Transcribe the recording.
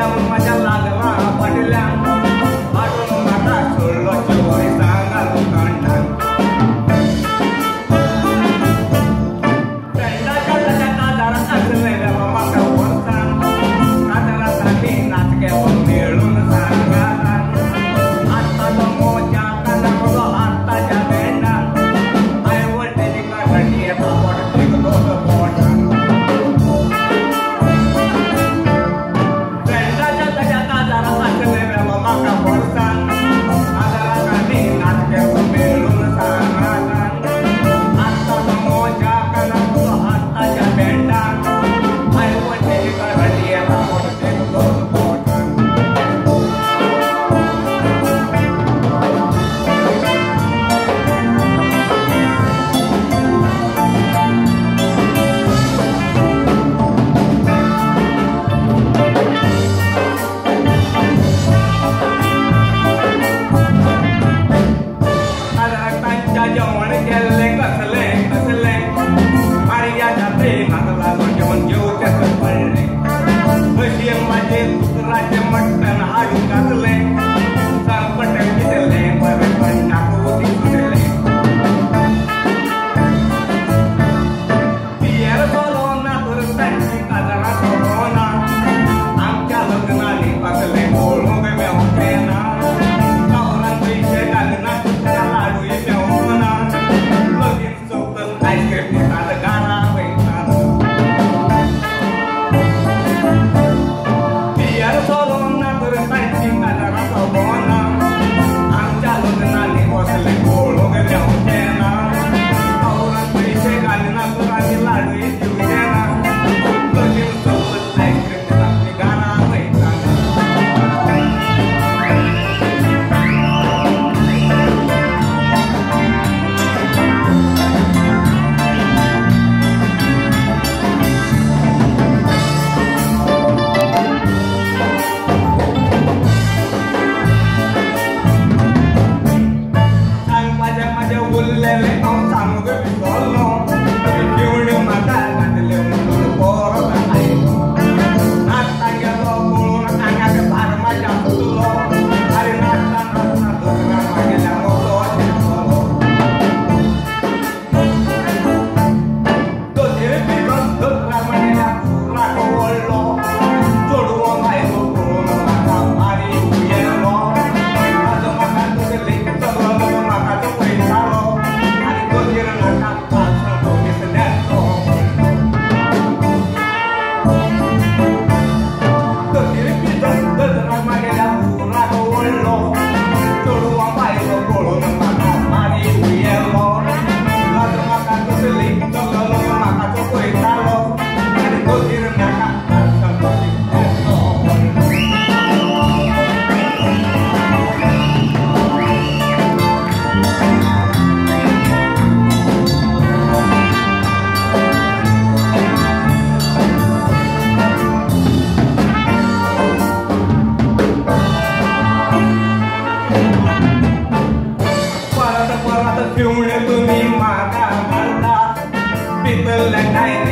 ya, majalah, ah, gerak, padelang. Thank you. परत परत पिवणे तुम्ही माता म्हणता पितल नाही